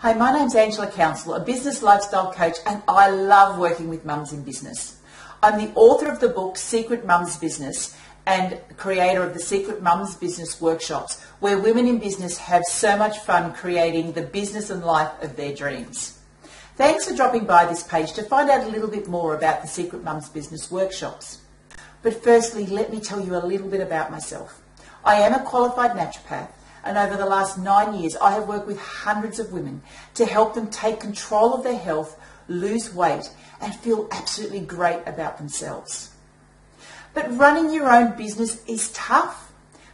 Hi, my name's Angela Counsel, a business lifestyle coach, and I love working with mums in business. I'm the author of the book Secret Mums Business and creator of the Secret Mums Business workshops, where women in business have so much fun creating the business and life of their dreams. Thanks for dropping by this page to find out a little bit more about the Secret Mums Business workshops. But firstly, let me tell you a little bit about myself. I am a qualified naturopath and over the last nine years I have worked with hundreds of women to help them take control of their health, lose weight and feel absolutely great about themselves. But running your own business is tough,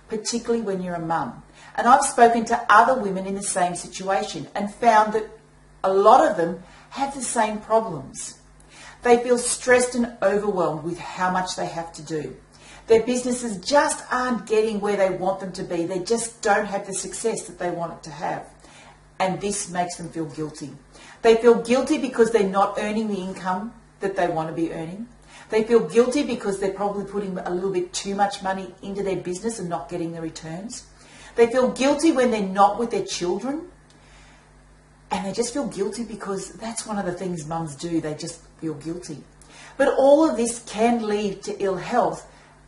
particularly when you're a mum. And I've spoken to other women in the same situation and found that a lot of them have the same problems. They feel stressed and overwhelmed with how much they have to do. Their businesses just aren't getting where they want them to be. They just don't have the success that they want it to have. And this makes them feel guilty. They feel guilty because they're not earning the income that they want to be earning. They feel guilty because they're probably putting a little bit too much money into their business and not getting the returns. They feel guilty when they're not with their children. And they just feel guilty because that's one of the things mums do. They just feel guilty. But all of this can lead to ill health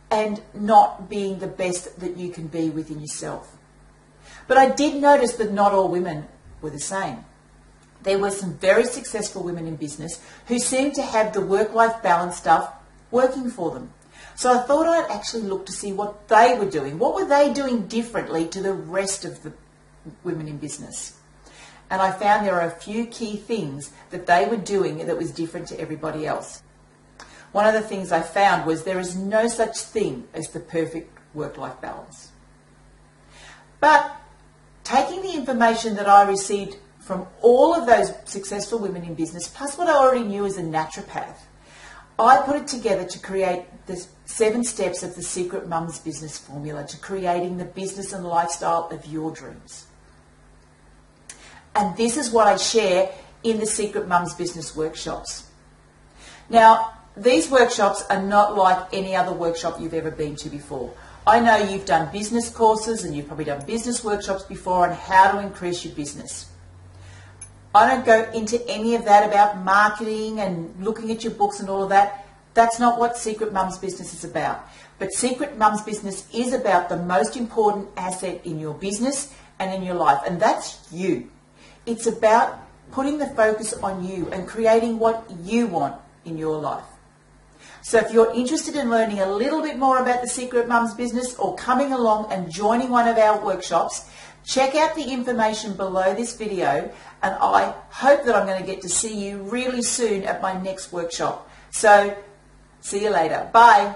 and not being the best that you can be within yourself. But I did notice that not all women were the same. There were some very successful women in business who seemed to have the work-life balance stuff working for them. So I thought I'd actually look to see what they were doing. What were they doing differently to the rest of the women in business? And I found there are a few key things that they were doing that was different to everybody else one of the things I found was there is no such thing as the perfect work-life balance. But taking the information that I received from all of those successful women in business, plus what I already knew as a naturopath, I put it together to create the seven steps of the Secret Mums Business Formula to creating the business and lifestyle of your dreams. And this is what I share in the Secret Mums Business workshops. Now, these workshops are not like any other workshop you've ever been to before. I know you've done business courses and you've probably done business workshops before on how to increase your business. I don't go into any of that about marketing and looking at your books and all of that. That's not what Secret Mums Business is about. But Secret Mums Business is about the most important asset in your business and in your life, and that's you. It's about putting the focus on you and creating what you want in your life. So if you're interested in learning a little bit more about the Secret Mums business or coming along and joining one of our workshops, check out the information below this video and I hope that I'm going to get to see you really soon at my next workshop. So see you later. Bye.